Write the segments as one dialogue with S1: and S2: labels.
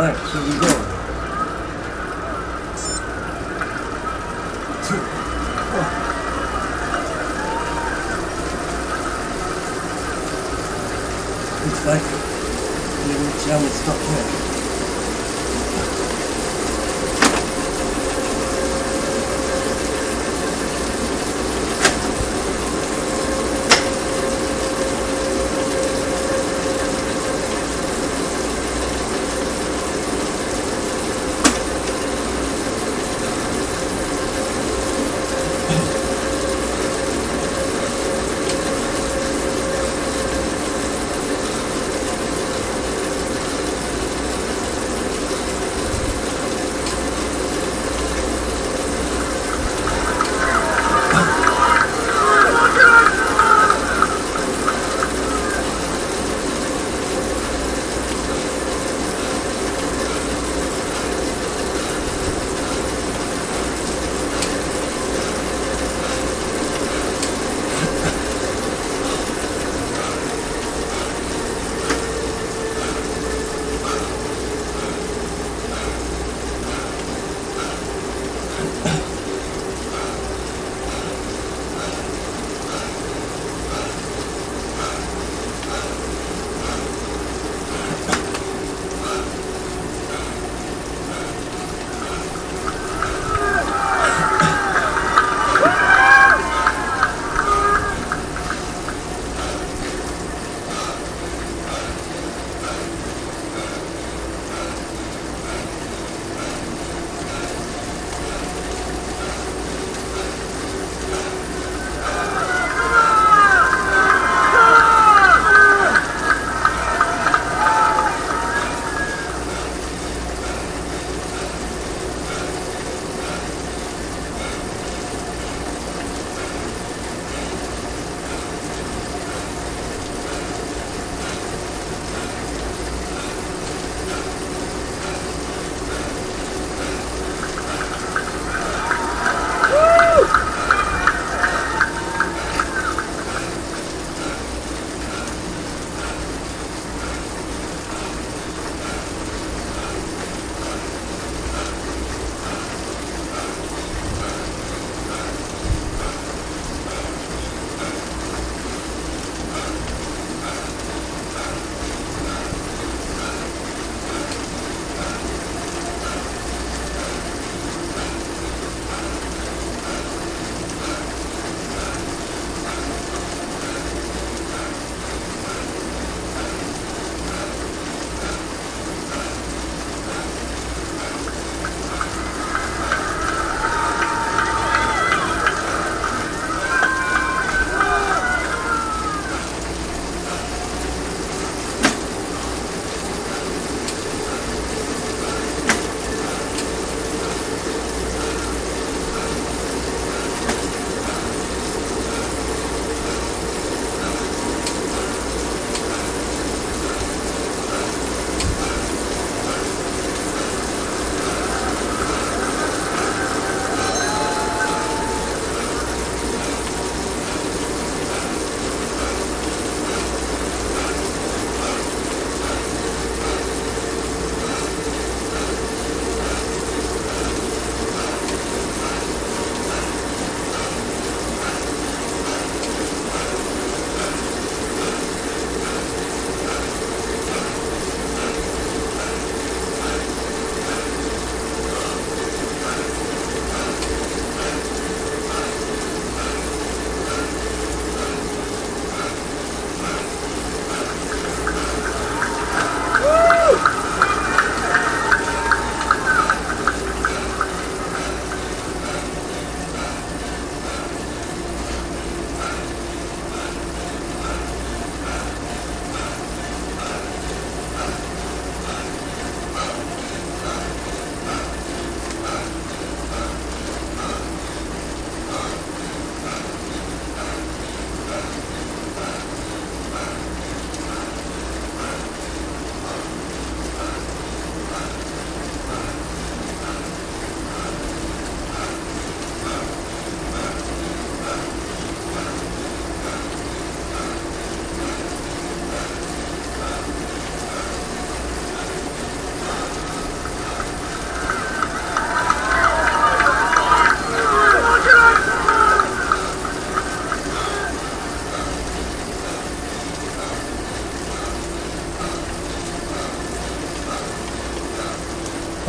S1: Right, here we go.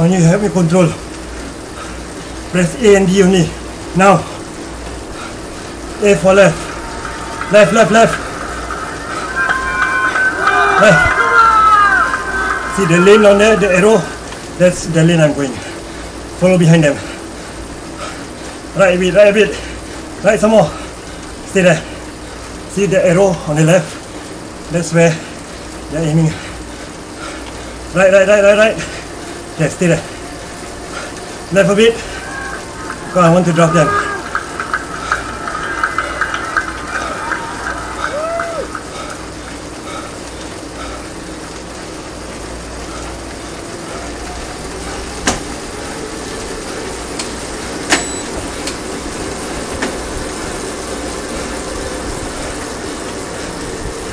S1: Want you help me control. Press A and D only. Now. A for left. Left, left, left. Left. See the lane on there, the arrow? That's the lane I'm going. Follow behind them. Right a bit, right a bit. Right some more. Stay there. See the arrow on the left? That's where they're aiming. Right, right, right, right, right. Okay, stay there. Left a bit. Go, I want to drop them.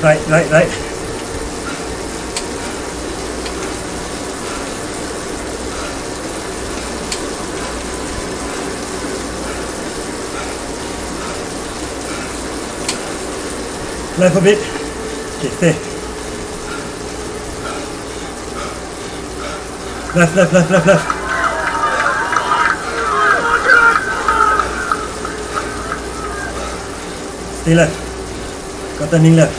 S1: Right, right, right. Left a bit. Okay, stay. Left, left, left, left, left. Stay left. Got turning left.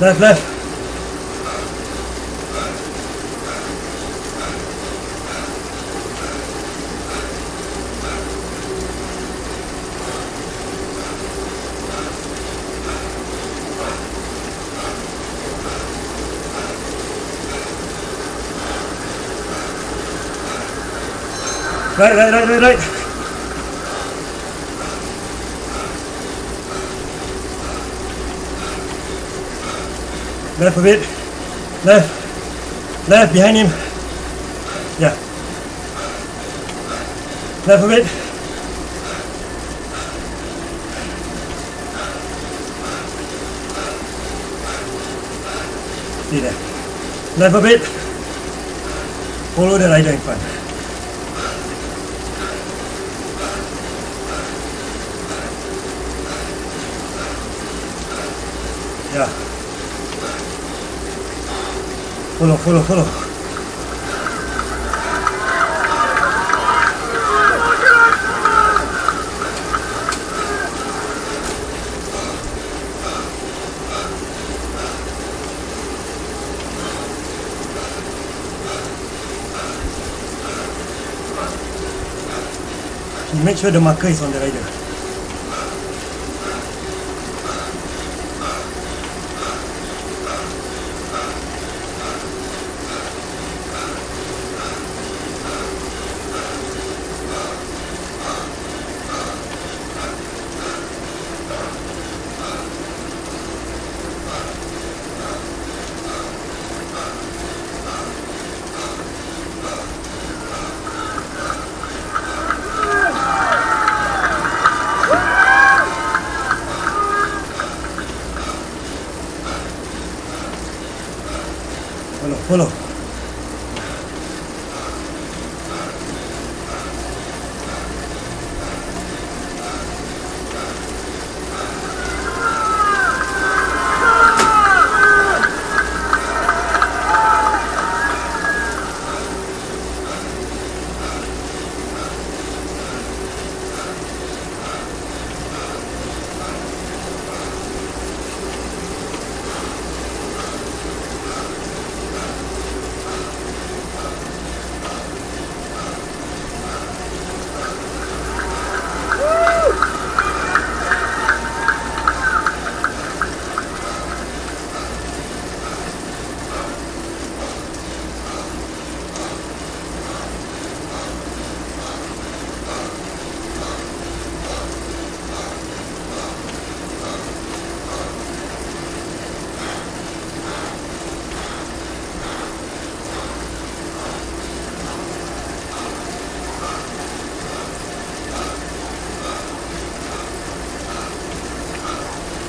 S1: Left, left. Right, right, right, right, right. Left a bit. Left. Left behind him. Yeah. Left a bit. See there. Left a bit. Follow the rider in front. Yeah. Follow, follow, follow. Make sure the marker is on the rider. Follow,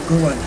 S1: Good one.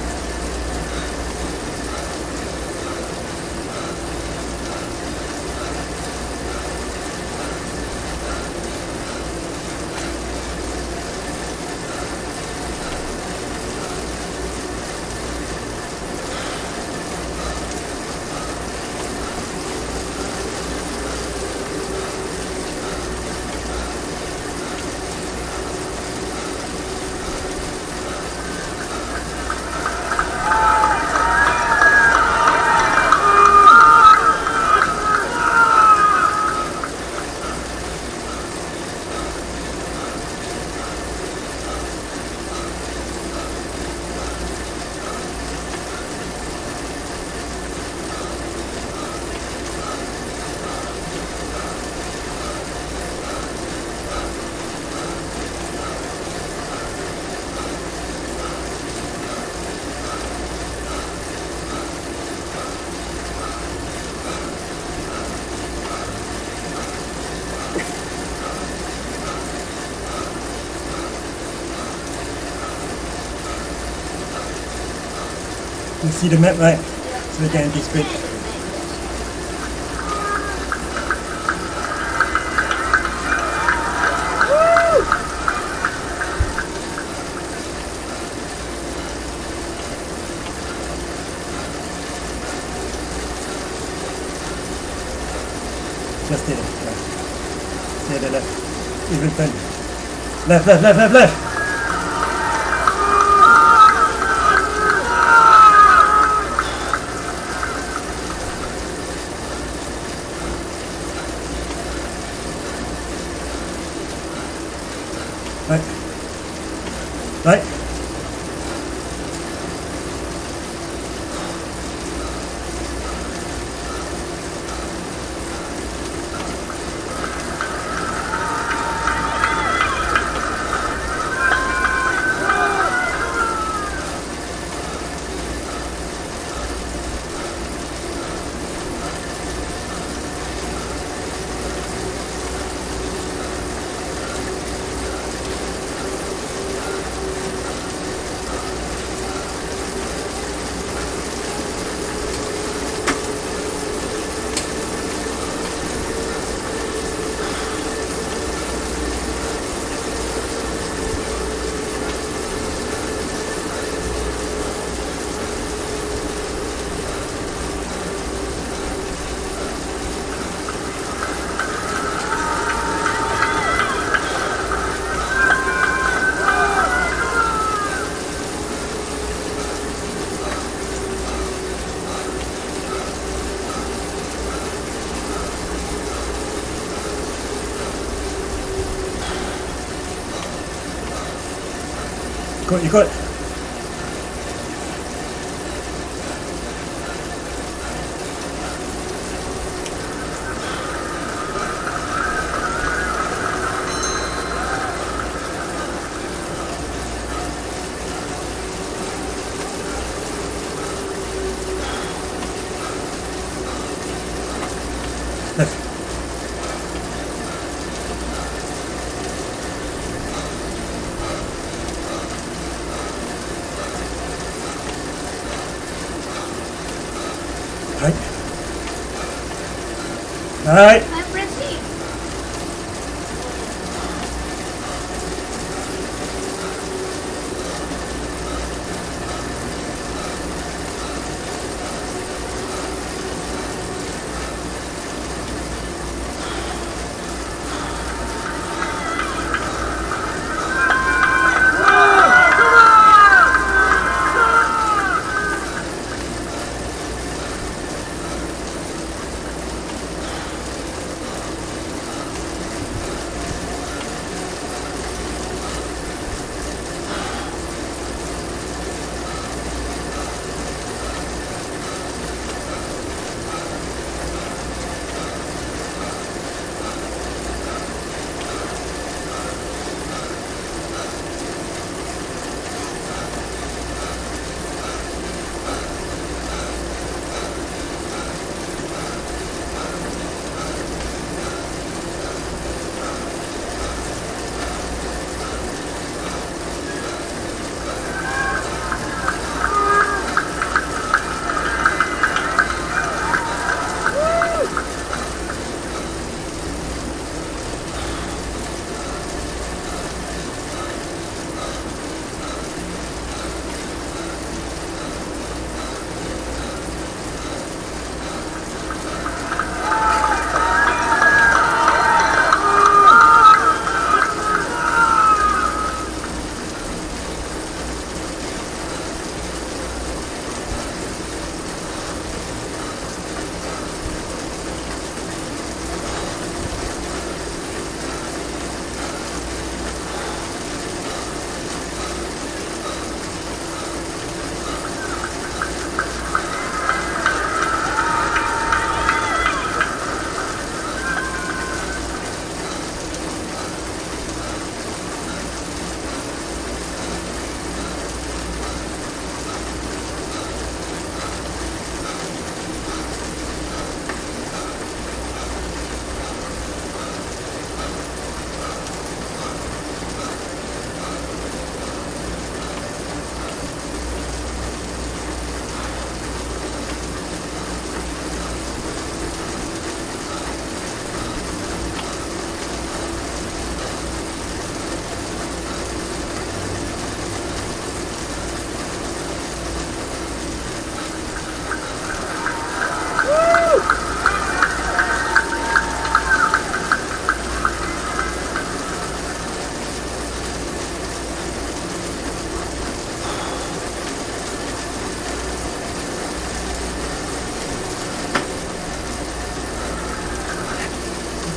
S1: See the map, right? So you can anticipate. Just stay there. Right. Stay there, left. Even turn. Left, left, left, left, left. Right. Ikut, ikut. Left.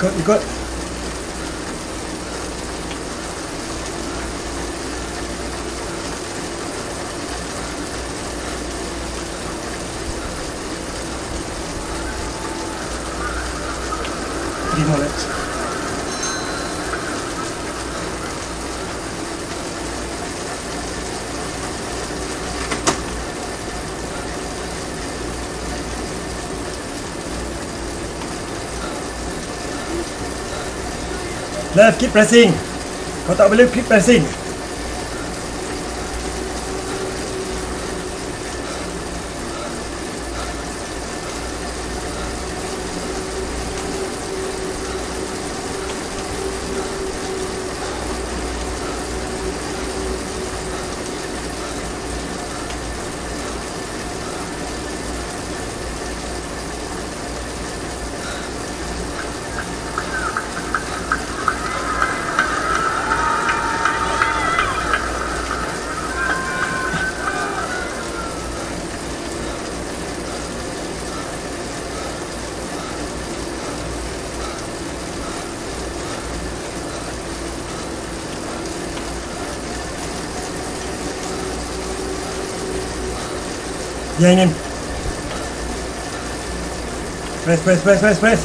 S1: Ikut. Three Left, keep pressing. Kau tak boleh keep pressing. Him. Press, press, press, press, press.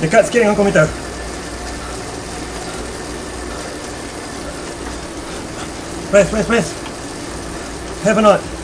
S1: Dekat sikit dengan komputer. Press, press, press. Have or not?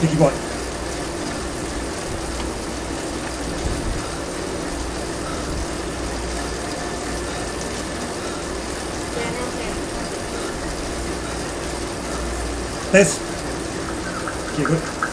S1: The keyboard. Test. Okay, good.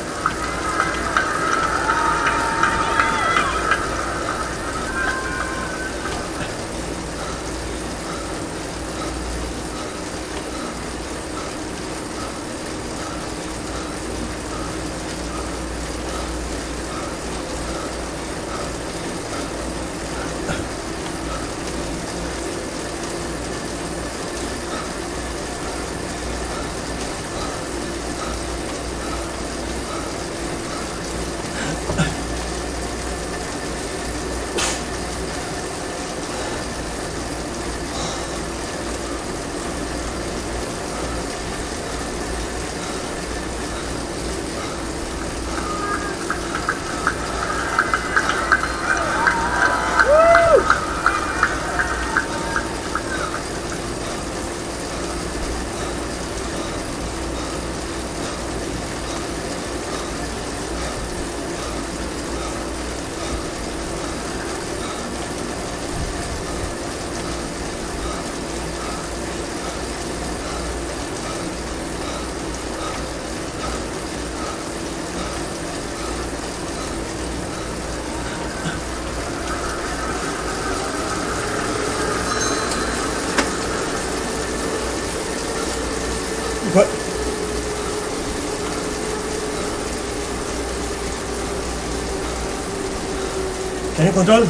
S1: Control?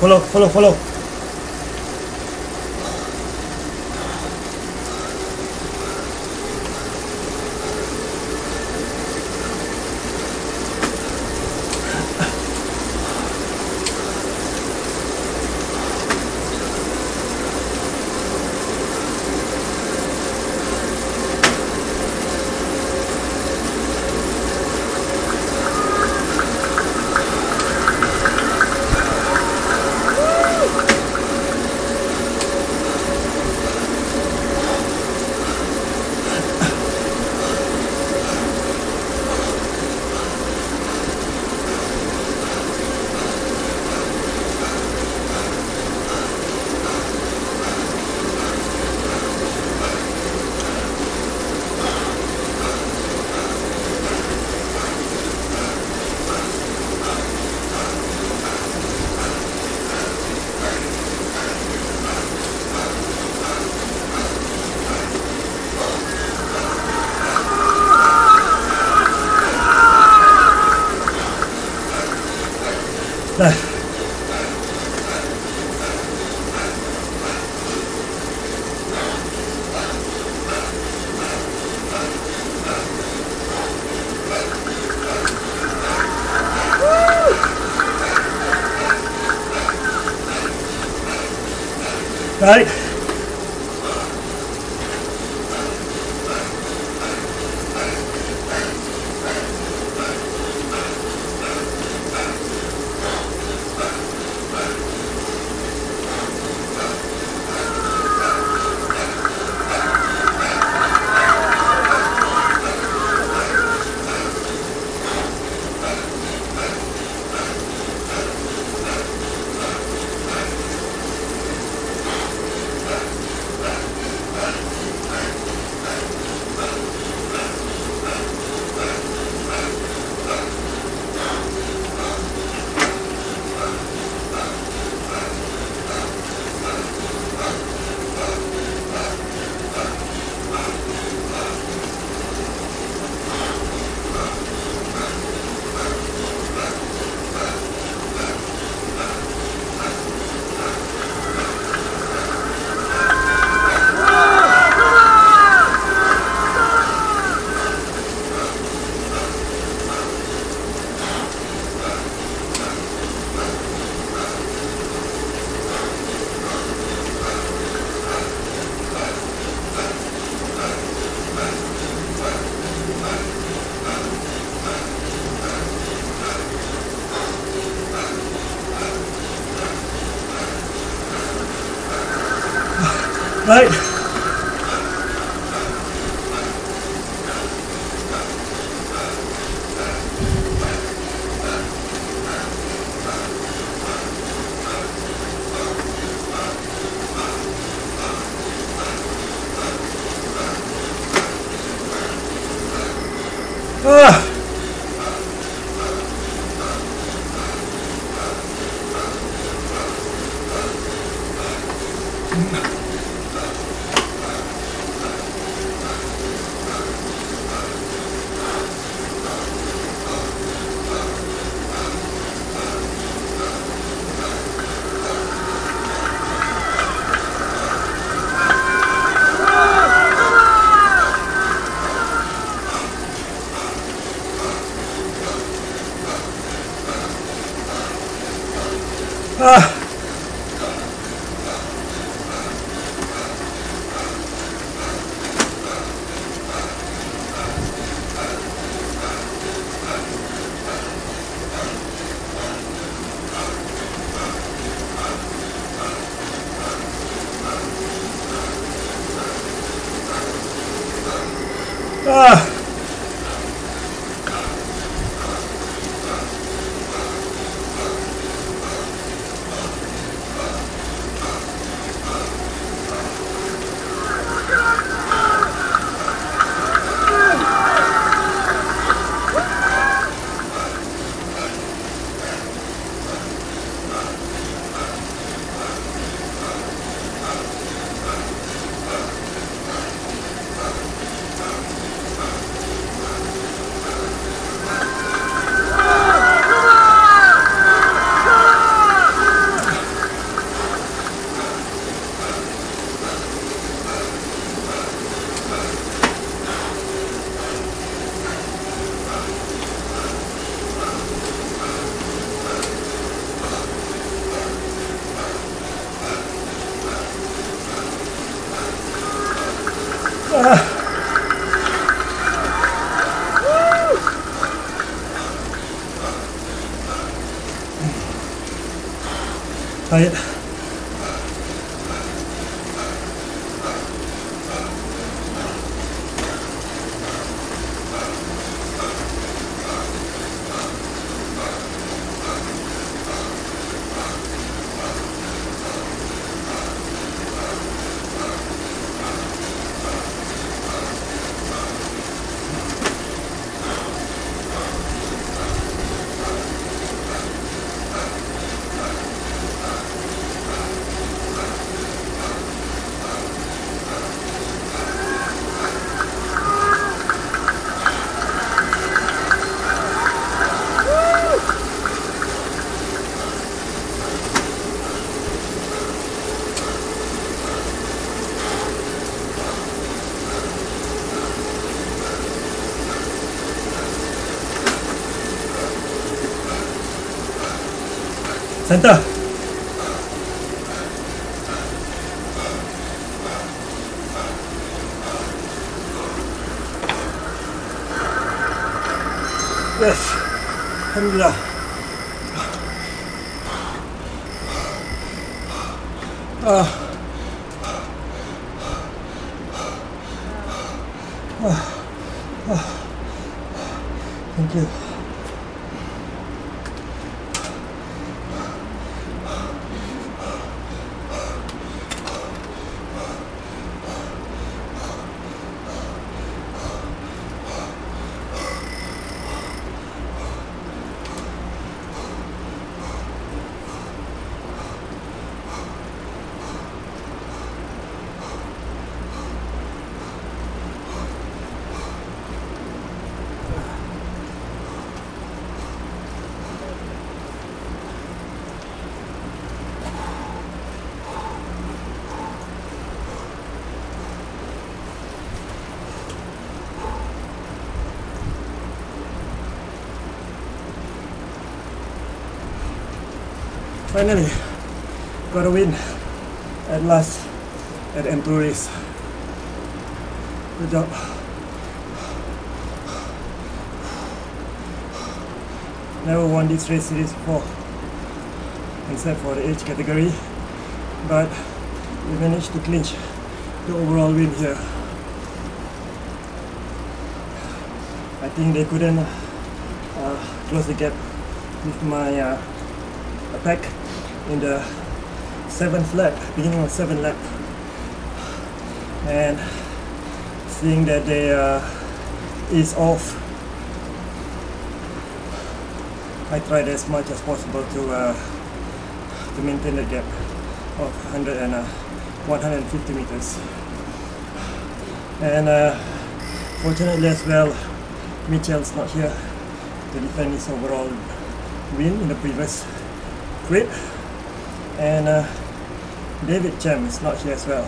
S1: Follow, follow, follow. Right. Ah. 됐다. 됐어. 합니다. 아. Finally, got a win at last at M2 race. Good job. Never won this race series before, except for the age category, but we managed to clinch the overall win here. I think they couldn't uh, close the gap with my uh, attack in the seventh lap, beginning of seventh lap, and seeing that they uh, is off, I tried as much as possible to uh, to maintain the gap of 100 and uh, 150 meters. And uh, fortunately as well, Mitchell's not here to defend his overall win in the previous grid. And uh, David Chem is not here as well,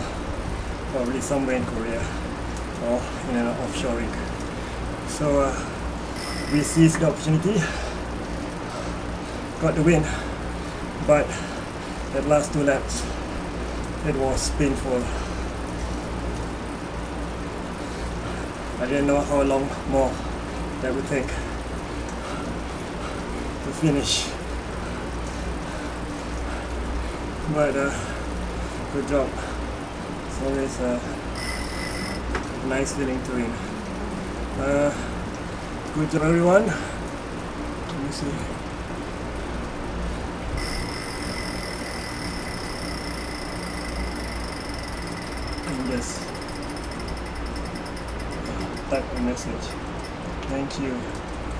S1: probably somewhere in Korea or in an offshore rig. So uh, we seized the opportunity, got the win, but that last two laps, it was painful. I didn't know how long more that would take to finish. But uh, good job. It's always a nice feeling to win. Uh, good job everyone. Let me see. And just type a message. Thank you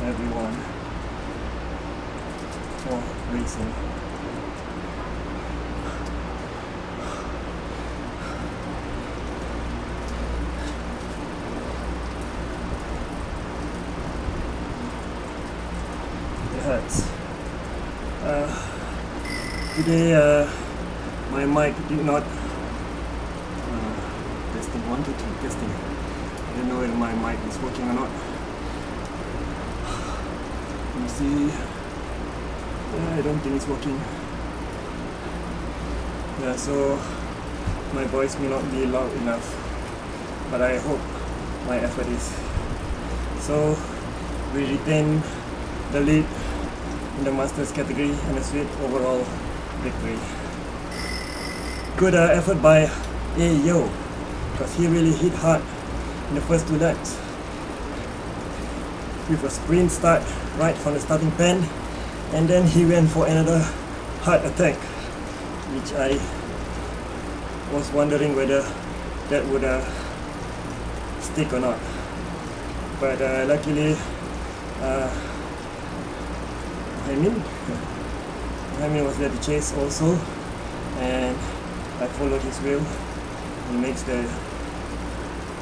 S1: everyone for racing. It hurts. Uh, today uh, my mic did not uh, testing one two three testing. I don't know whether my mic is working or not. Let me see. Yeah, I don't think it's working. Yeah, so my voice may not be loud enough, but I hope my effort is. So we retain the lead in the Masters category and a sweet overall victory. Good uh, effort by Ayo because he really hit hard in the first two laps with a sprint start right from the starting pen and then he went for another hard attack which I was wondering whether that would uh, stick or not but uh, luckily uh, Haimin Haimin was there to chase also. And I followed his wheel it makes the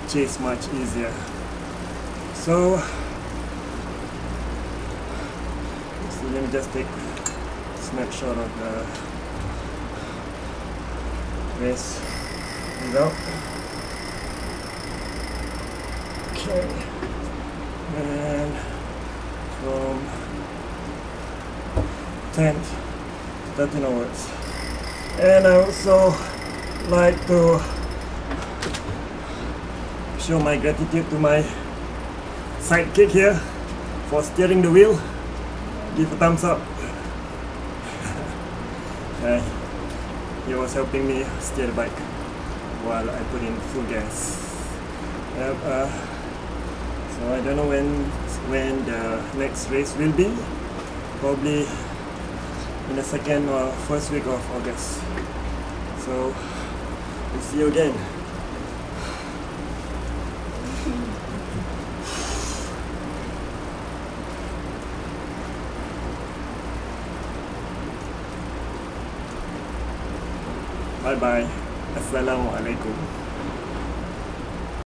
S1: chase much easier. So so let me just take a snapshot of the race. Result okay. And from 10th 13 hours. And I also like to show my gratitude to my sidekick here for steering the wheel. Give a thumbs up. He was helping me steer the bike while I put in full gas. Yep, uh, so I don't know when when the next race will be. Probably in the second or first week of August. So we'll see you again. Bye bye. Assalamualaikum.